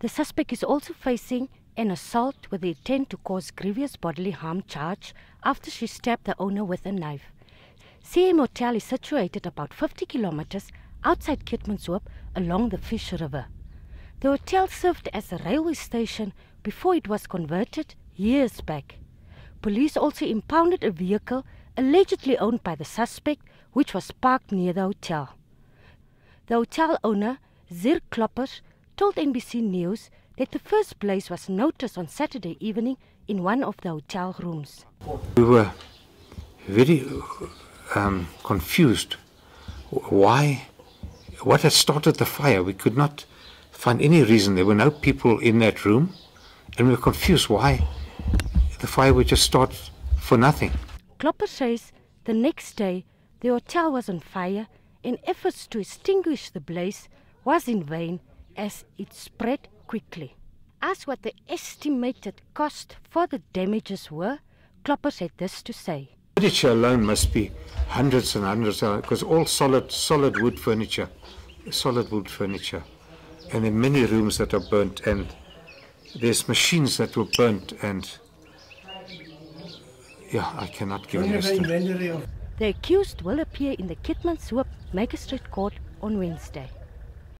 The suspect is also facing an assault with the intent to cause grievous bodily harm charge after she stabbed the owner with a knife. Seeheim Hotel is situated about 50 kilometers outside Keetmanshoop along the Fish River. The hotel served as a railway station before it was converted years back. Police also impounded a vehicle allegedly owned by the suspect, which was parked near the hotel. The hotel owner, Zir Kloppers, told NBC News that the first blaze was noticed on Saturday evening in one of the hotel rooms. We were very um, confused. Why? What had started the fire? We could not find any reason. There were no people in that room, and we were confused why the fire would just start for nothing. Klopper says the next day the hotel was on fire and efforts to extinguish the blaze was in vain as it spread quickly. Asked what the estimated cost for the damages were, Klopper had this to say. Furniture alone must be hundreds and hundreds because all solid solid wood furniture, solid wood furniture, and in many rooms that are burnt, and there's machines that were burnt, and yeah, I cannot give an estimate. The accused will appear in the Keetmanshoop Magistrate Court on Wednesday.